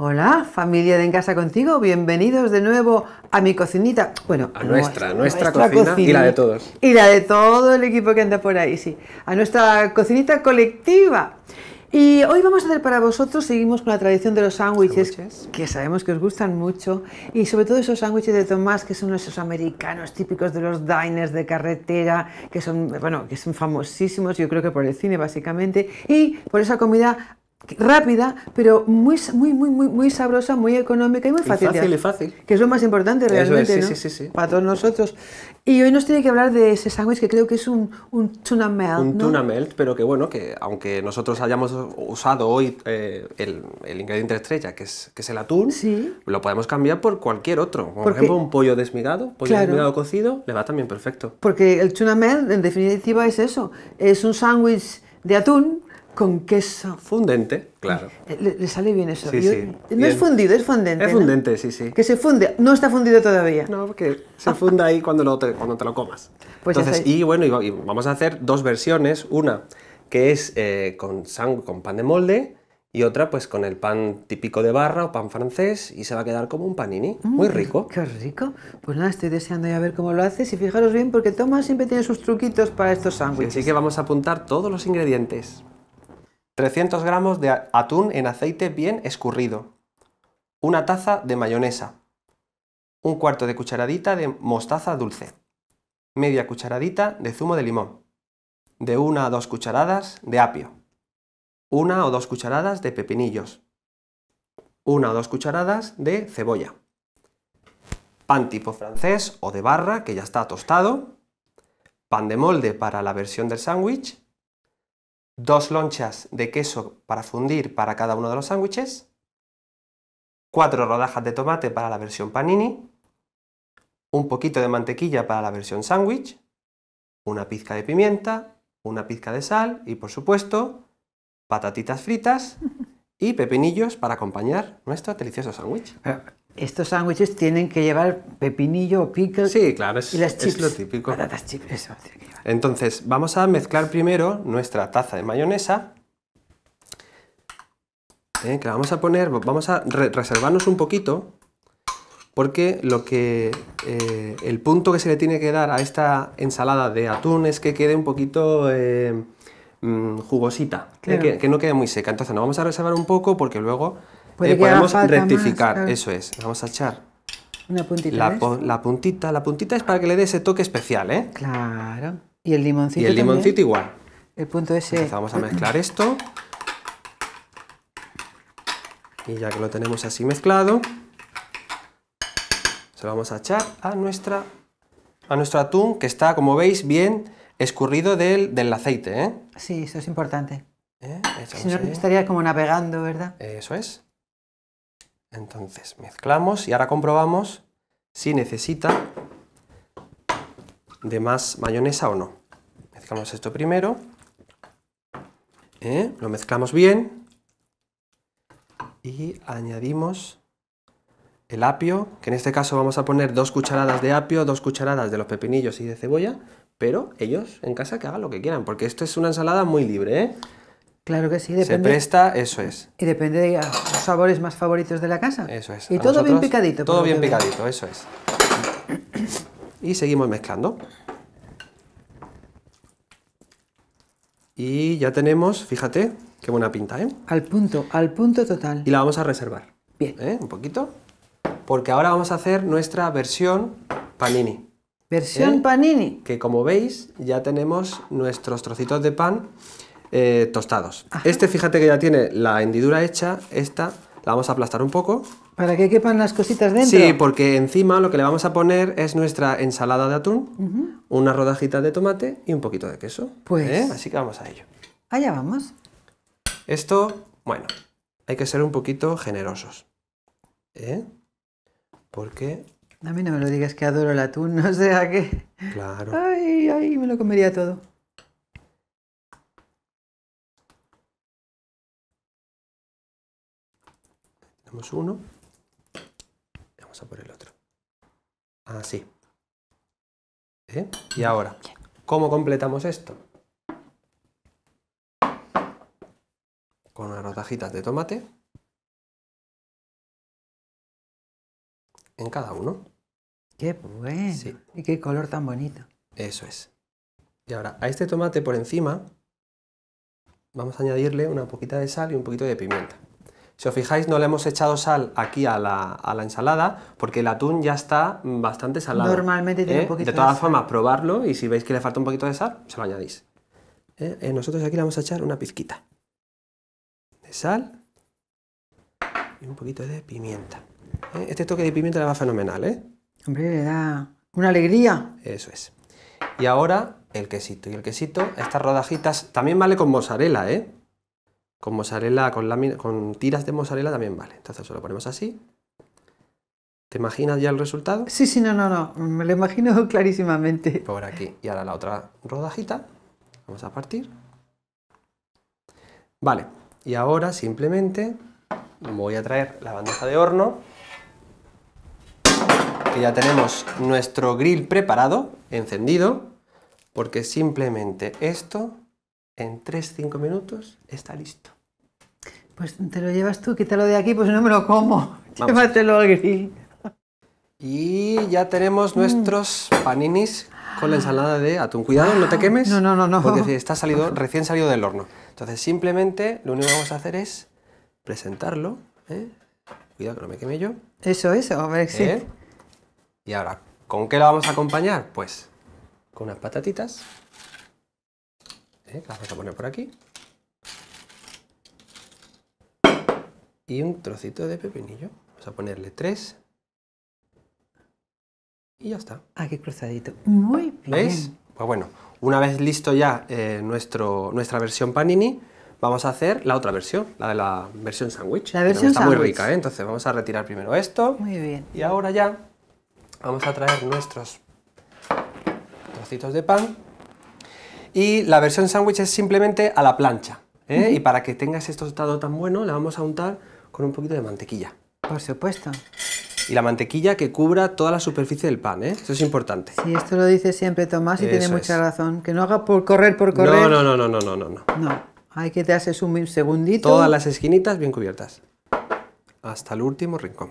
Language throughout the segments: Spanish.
Hola, familia de En Casa Contigo, bienvenidos de nuevo a mi cocinita. Bueno, a nuestra, nuestra, cocina, y la de todos. Y la de todo el equipo que anda por ahí, sí. A nuestra cocinita colectiva. Y hoy vamos a hacer para vosotros, seguimos con la tradición de los sándwiches, que sabemos que os gustan mucho, y sobre todo esos sándwiches de Tomás, que son esos americanos típicos de los diners de carretera, que son, bueno, que son famosísimos, yo creo que por el cine básicamente, y por esa comida rápida, pero muy, muy, muy, muy, muy sabrosa, muy económica y muy fácil. fácil y fácil. Que es lo más importante realmente, sí, sí, sí, Para todos nosotros. Y hoy nos tiene que hablar de ese sándwich que creo que es un, un tuna melt. Un tuna melt, pero que bueno, que aunque nosotros hayamos usado hoy eh, el, el, ingrediente estrella, que es, que es el atún, lo podemos cambiar por cualquier otro. Por ejemplo, un pollo desmigado, pollo desmigado cocido, le va también perfecto. Porque el tuna melt, en definitiva, es eso. Es un sándwich de atún con queso. Fundente, claro. Eh, le, sale bien eso. No es fundido, es fundente. Es fundente, sí, sí. Que se funde. No está fundido todavía. No, porque se funda ahí cuando, lo te, cuando te lo comas. Pues Entonces, y bueno, y vamos a hacer dos versiones. Una que es eh, con, con pan de molde y otra pues con el pan típico de barra o pan francés y se va a quedar como un panini, muy mm, rico. Qué rico. Pues nada, estoy deseando ya ver cómo lo haces y fijaros bien porque Tomás siempre tiene sus truquitos para estos sándwiches. así que vamos a apuntar todos los ingredientes. 300 gramos de atún en aceite bien escurrido, una taza de mayonesa, un cuarto de cucharadita de mostaza dulce, media cucharadita de zumo de limón, de una a dos cucharadas de apio, una o dos cucharadas de pepinillos, una o dos cucharadas de cebolla, pan tipo francés o de barra que ya está tostado, pan de molde para la versión del sándwich, dos lonchas de queso para fundir para cada uno de los sándwiches, cuatro rodajas de tomate para la versión panini, un poquito de mantequilla para la versión sándwich, una pizca de pimienta, una pizca de sal y por supuesto patatitas fritas y pepinillos para acompañar nuestro delicioso sándwich. Estos sándwiches tienen que llevar pepinillo o pickle. Sí, claro, es, y las chips. es lo típico. Patatas chips, eso tiene que llevar. Entonces, vamos a mezclar primero nuestra taza de mayonesa. Eh, que la vamos a poner, vamos a reservarnos un poquito, porque lo que eh, el punto que se le tiene que dar a esta ensalada de atún es que quede un poquito eh, mm, jugosita, que, no quede muy seca. Entonces, nos vamos a reservar un poco porque luego podemos rectificar, eso es. Vamos a echar una puntita. La, puntita, la puntita es para que le dé ese toque especial, ¿eh? Claro. Y el limoncito. Y el limoncito igual. El punto ese. vamos a mezclar esto. Y ya que lo tenemos así mezclado, se lo vamos a echar a, nuestra, a nuestro atún, que está, como veis, bien escurrido del, del aceite. ¿eh? Sí, eso es importante. ¿Eh? Si no, estaría como navegando, ¿verdad? Eso es. Entonces mezclamos y ahora comprobamos si necesita de más mayonesa o no. Mezclamos esto primero. ¿eh? Lo mezclamos bien. Y añadimos el apio, que en este caso vamos a poner dos cucharadas de apio, dos cucharadas de los pepinillos y de cebolla, pero ellos en casa que hagan lo que quieran, porque esto es una ensalada muy libre, ¿eh? Claro que sí, depende. Se presta, eso es. Y depende de los sabores más favoritos de la casa. Eso es. Y todo bien picadito. Todo bien picadito, eso es. Y seguimos mezclando. Y ya tenemos, fíjate, qué buena pinta, ¿eh? Al punto, al punto total. Y la vamos a reservar. Bien. ¿Eh? Un poquito. Porque ahora vamos a hacer nuestra versión panini. Versión ¿Eh? panini. Que como veis, ya tenemos nuestros trocitos de pan eh, tostados. Este, fíjate que ya tiene la hendidura hecha, esta la vamos a aplastar un poco. ¿Para que quepan las cositas dentro? Sí, porque encima lo que le vamos a poner es nuestra ensalada de atún, una rodajita de tomate y un poquito de queso. Pues... ¿Eh? Así que vamos a ello. Allá vamos. Esto, bueno, hay que ser un poquito generosos. ¿Eh? Porque... A mí no me lo digas que adoro el atún, no sé a qué. Claro. Ay, ay, me lo comería todo. Tenemos uno. Vamos a por el otro. Así. ¿Eh? Y ahora, ¿cómo completamos esto? Con unas rodajitas de tomate. en cada uno. Qué bueno. Sí. Y qué color tan bonito. Eso es. Y ahora, a este tomate por encima vamos a añadirle una poquita de sal y un poquito de pimienta. Si os fijáis, no le hemos echado sal aquí a la, a la ensalada porque el atún ya está bastante salado. Normalmente tiene ¿eh? un poquito De todas de sal. formas, probarlo y si veis que le falta un poquito de sal, se lo añadís. ¿Eh? Eh, nosotros aquí le vamos a echar una pizquita de sal y un poquito de pimienta. Este toque de pimienta le va fenomenal, ¿eh? Hombre, le da una alegría. Eso es. Y ahora el quesito. Y el quesito, estas rodajitas, también vale con mozzarella, ¿eh? Con mozzarella, con, lámina- con tiras de mozzarella también vale. Entonces se lo ponemos así. ¿Te imaginas ya el resultado? Sí, sí, no, no, no. Me lo imagino clarísimamente. Por aquí. Y ahora la otra rodajita. Vamos a partir. Vale. Y ahora simplemente voy a traer la bandeja de horno. Que ya tenemos nuestro grill preparado, encendido. Porque simplemente esto en 3-5 minutos está listo. Pues te lo llevas tú, quítalo de aquí, pues no me lo como. Vamos. Llévatelo al grill. Y ya tenemos nuestros paninis con la ensalada de atún. Cuidado, no te quemes. No, no, no, no. Porque está salido, recién salido del horno. Entonces, simplemente lo único que vamos a hacer es presentarlo. ¿eh? Cuidado que no me queme yo. Eso, eso, a ver, sí. ¿eh? Y ahora, ¿con qué lo vamos a acompañar? Pues con unas patatitas. ¿Eh? Las vamos a poner por aquí. Y un trocito de pepinillo. Vamos a ponerle tres. Y ya está. Ah, qué cruzadito. Muy bien. ¿Veis? Pues bueno, una vez listo ya eh, nuestro, nuestra versión panini, vamos a hacer la otra versión, la de la versión sándwich. La versión Está muy sándwich. rica, ¿eh? Entonces vamos a retirar primero esto. Muy bien. Y ahora ya vamos a traer nuestros trocitos de pan. Y la versión sándwich es simplemente a la plancha. ¿eh? Y para que tenga ese tostado tan bueno, le vamos a untar con un poquito de mantequilla. Por supuesto. Y la mantequilla que cubra toda la superficie del pan, ¿eh? Eso es importante. Sí, esto lo dice siempre Tomás y tiene mucha es. razón. Que no haga por correr, por correr. No, no, no, no, no, no, no, no. No, hay que darse un segundito. Todas las esquinitas bien cubiertas. Hasta el último rincón.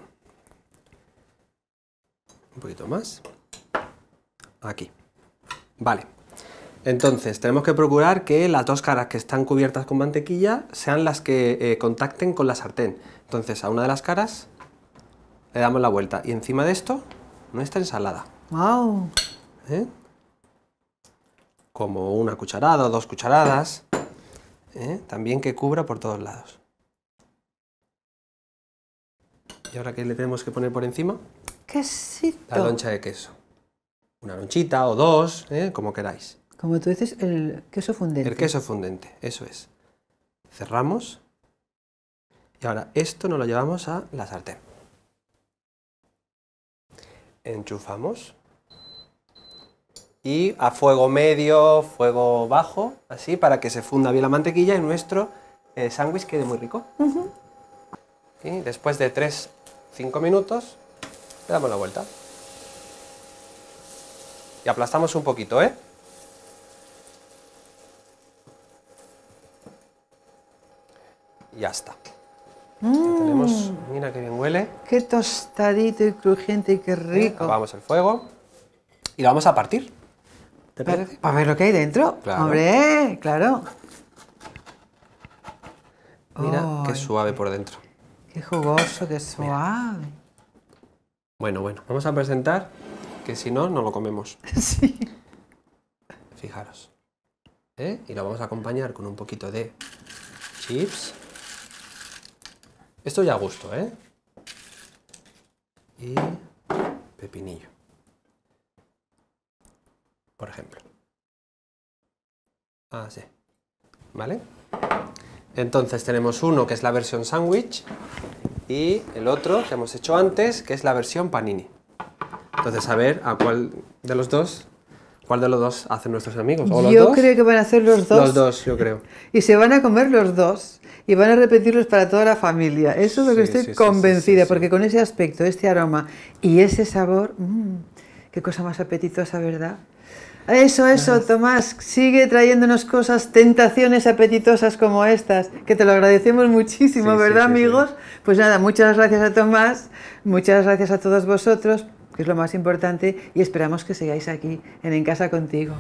Un poquito más. Aquí. Vale. Entonces, tenemos que procurar que las dos caras que están cubiertas con mantequilla sean las que eh, contacten con la sartén. Entonces, a una de las caras le damos la vuelta. Y encima de esto, nuestra ensalada. Wow. ¿eh? Como una cucharada o dos cucharadas. ¿eh? También que cubra por todos lados. ¿Y ahora qué le tenemos que poner por encima? Quesito. La loncha de queso. Una lonchita o dos, como queráis. Como tú dices, el queso fundente. El queso fundente, eso es. Cerramos. Y ahora esto nos lo llevamos a la sartén. Enchufamos. Y a fuego medio, fuego bajo, así, para que se funda bien la mantequilla y nuestro eh, sándwich quede muy rico. Y después de 3-5 minutos, le damos la vuelta. Y aplastamos un poquito, ¿eh? Ya está. Ya tenemos, mira qué bien huele. Qué tostadito y crujiente y qué rico. Apagamos el fuego y lo vamos a partir. ¿Te parece? Para ver lo que hay dentro. Claro. Hombre, claro. Mira qué suave por dentro. Qué jugoso, qué suave. Bueno, bueno, vamos a presentar que si no, no lo comemos. Sí. Fijaros. ¿Eh? Y lo vamos a acompañar con un poquito de chips. Esto ya a gusto, ¿eh? Y pepinillo. Por ejemplo. Así. ¿Vale? Entonces tenemos uno que es la versión sándwich y el otro que hemos hecho antes que es la versión panini. Entonces a ver a cuál de los dos, cuál de los dos hacen nuestros amigos. ¿O los Yo dos? creo que van a hacer los dos. Los dos, yo creo. Y se van a comer los dos. Y van a repetirlos para toda la familia. Eso es lo que Sí, estoy sí, convencida, sí, porque con ese aspecto, este aroma y ese sabor, mm, qué cosa más apetitosa, ¿verdad? Eso, eso, Tomás, sigue trayéndonos cosas, tentaciones apetitosas como estas, que te lo agradecemos muchísimo, ¿verdad, amigos? Pues nada, muchas gracias a Tomás, muchas gracias a todos vosotros, que es lo más importante, y esperamos que sigáis aquí en En Casa Contigo.